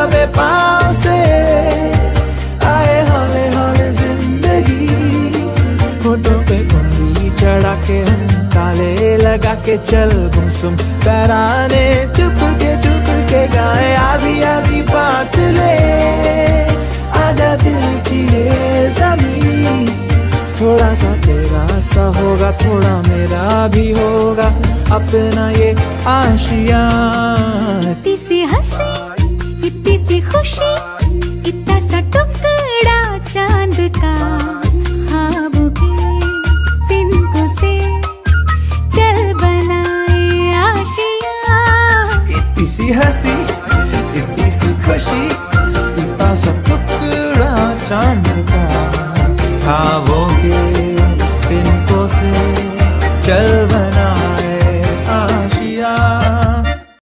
दबे दबे पाँव से आए हौले हौले ज़िंदगी। होठों पे कुंडी चढ़ा के ताले लगा के चल गुमसुम। तराने चुप के चुप के गाए आधी आधी बांट ले। आजा दिल की ये ज़मीन। थोड़ा सा तेरा सा होगा, थोड़ा मेरा भी होगा। अपना ये आशिया। सी हँसी इतनी सी खुशी इतना सा टुकड़ा चाँद का। खाओगे तिनको से चल